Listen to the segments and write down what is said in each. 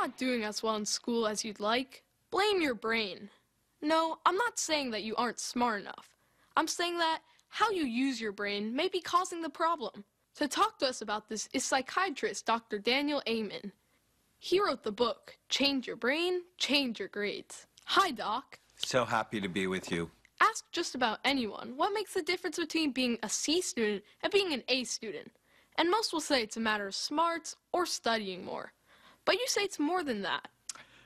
not doing as well in school as you'd like, blame your brain. No, I'm not saying that you aren't smart enough. I'm saying that how you use your brain may be causing the problem. To talk to us about this is psychiatrist Dr. Daniel Amen. He wrote the book, Change Your Brain, Change Your Grades. Hi, Doc. So happy to be with you. Ask just about anyone what makes the difference between being a C student and being an A student. And most will say it's a matter of smarts or studying more. But you say it's more than that.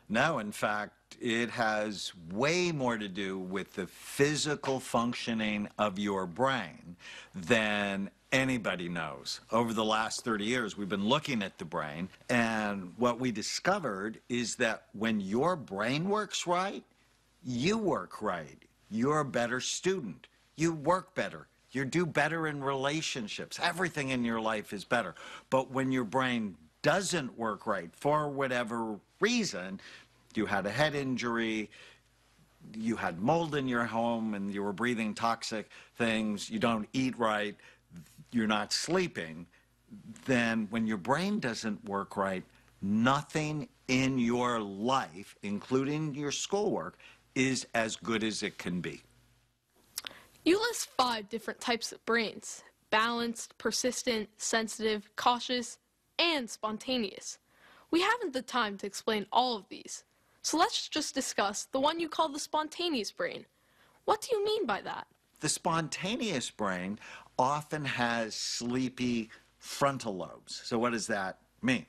No, in fact, it has way more to do with the physical functioning of your brain than anybody knows. Over the last 30 years, we've been looking at the brain, and what we discovered is that when your brain works right, you work right. You're a better student. You work better. You do better in relationships. Everything in your life is better. But when your brain doesn't work right for whatever reason, you had a head injury, you had mold in your home and you were breathing toxic things, you don't eat right, you're not sleeping, then when your brain doesn't work right, nothing in your life, including your schoolwork, is as good as it can be. You list five different types of brains balanced, persistent, sensitive, cautious, and spontaneous. We haven't the time to explain all of these, so let's just discuss the one you call the spontaneous brain. What do you mean by that? The spontaneous brain often has sleepy frontal lobes. So, what does that mean?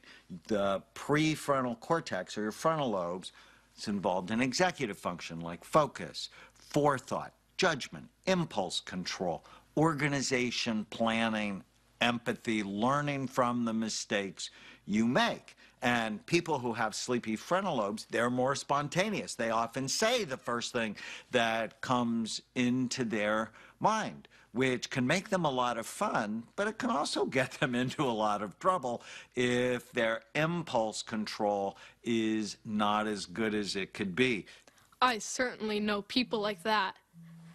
The prefrontal cortex, or your frontal lobes, is involved in executive function like focus, forethought, judgment, impulse control, organization, planning, empathy, learning from the mistakes you make. And people who have sleepy frontal lobes, they're more spontaneous. They often say the first thing that comes into their mind, which can make them a lot of fun, but it can also get them into a lot of trouble if their impulse control is not as good as it could be. I certainly know people like that.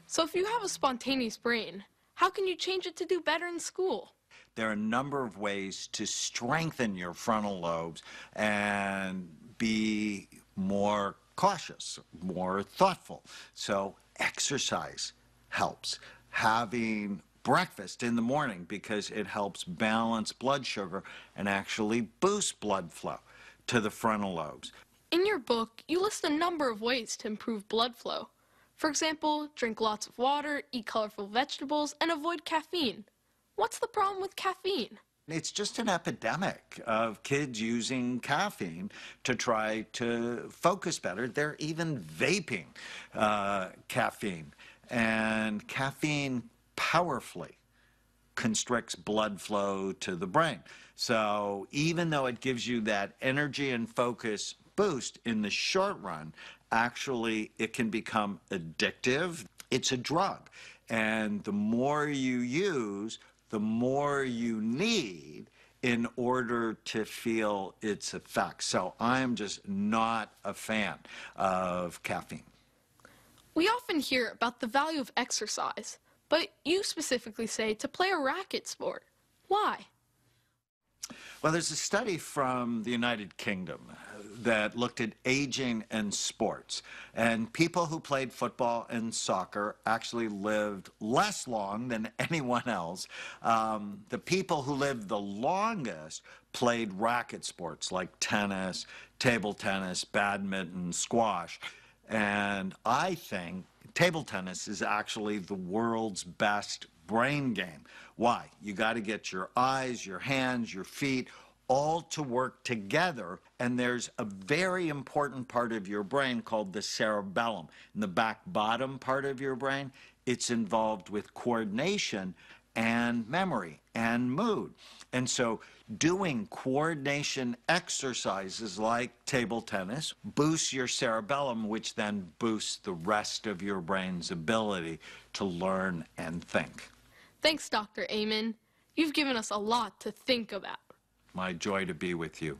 So if you have a spontaneous brain, how can you change it to do better in school? There are a number of ways to strengthen your frontal lobes and be more cautious, more thoughtful. So exercise helps. Having breakfast in the morning because it helps balance blood sugar and actually boost blood flow to the frontal lobes. In your book, you list a number of ways to improve blood flow. For example, drink lots of water, eat colorful vegetables, and avoid caffeine. What's the problem with caffeine? It's just an epidemic of kids using caffeine to try to focus better. They're even vaping uh, caffeine. And caffeine powerfully constricts blood flow to the brain. So even though it gives you that energy and focus boost in the short run, actually it can become addictive. It's a drug. And the more you use, the more you need in order to feel its effects. So I'm just not a fan of caffeine. We often hear about the value of exercise, but you specifically say to play a racket sport. Why? Well, there's a study from the United Kingdom that looked at aging and sports. And people who played football and soccer actually lived less long than anyone else. Um, the people who lived the longest played racket sports like tennis, table tennis, badminton, squash. And I think table tennis is actually the world's best brain game. Why? You got to get your eyes, your hands, your feet all to work together. And there's a very important part of your brain called the cerebellum. In the back bottom part of your brain, it's involved with coordination and memory and mood. And so doing coordination exercises like table tennis boosts your cerebellum, which then boosts the rest of your brain's ability to learn and think. Thanks, Dr. Amen. You've given us a lot to think about. My joy to be with you.